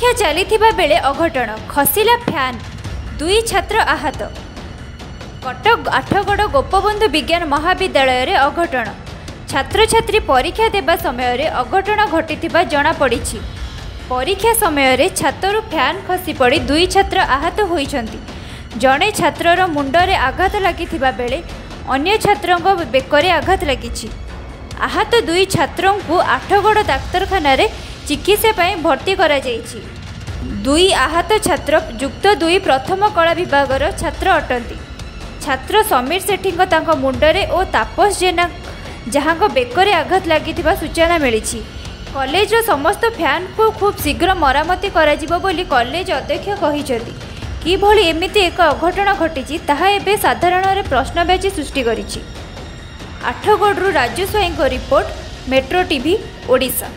ପରୀକ୍ଷା ଚାଲିଥିବା ବେଳେ ଅଘଟଣ। ଖସିଲା ଫ୍ୟାନ୍। ଦୁଇ ଛାତ୍ର ଆହତ। କଟକ ଆଠଗଡ଼ ଗୋପବନ୍ଧୁ ବିଜ୍ଞାନ ମହାବିଦ୍ୟାଳୟରେ ଅଘଟଣ। ଛାତ୍ରଛାତ୍ରୀ ପରୀକ୍ଷା ଦେବା ସମୟରେ ଅଘଟଣ ଘଟିଥିବା ଜଣାପଡ଼ିଛି। ପରୀକ୍ଷା ସମୟରେ ଛାତରୁ ଫ୍ୟାନ୍ ଖସି ପଡ଼ି ଦୁଇ ଛାତ୍ର ଆହତ ହୋଇଛନ୍ତି। ଜଣେ ଛାତ୍ରର ମୁଣ୍ଡରେ ଆଘାତ ଲାଗିଥିବା ବେଳେ ଅନ୍ୟ ଛାତ୍ରଙ୍କ ବେକରେ ଆଘାତ ଲାଗିଛି। ଆହତ ଦୁଇ ଛାତ୍ରଙ୍କୁ ଆଠଗଡ଼ ଡାକ୍ତରଖାନାରେ ଚିକିତ୍ସା ପାଇଁ ଭର୍ତ୍ତି କରାଯାଇଛି। ଦୁଇ ଆହତ ଛାତ୍ର ଯୁକ୍ତ ଦୁଇ ପ୍ରଥମ କଳା ବିଭାଗର ଛାତ୍ର ଅଟନ୍ତି। ଛାତ୍ର ସମୀର ସେଠୀଙ୍କ ତାଙ୍କ ମୁଣ୍ଡରେ ଓ ତାପସ ଜେନା ଯାହାଙ୍କ ବେକରେ ଆଘାତ ଲାଗିଥିବା ସୂଚନା ମିଳିଛି। କଲେଜର ସମସ୍ତ ଫ୍ୟାନ୍କୁ ଖୁବ୍ ଶୀଘ୍ର ମରାମତି କରାଯିବ ବୋଲି କଲେଜ ଅଧ୍ୟକ୍ଷ କହିଛନ୍ତି। କିଭଳି ଏମିତି ଏକ ଅଘଟଣ ଘଟିଛି ତାହା ଏବେ ସାଧାରଣରେ ପ୍ରଶ୍ନବାଚୀ ସୃଷ୍ଟି କରିଛି। ଆଠଗଡ଼ରୁ ରାଜୁ ସ୍ୱାଇଁଙ୍କ ରିପୋର୍ଟ ମେଟ୍ରୋ ଟିଭି ଓଡ଼ିଶା।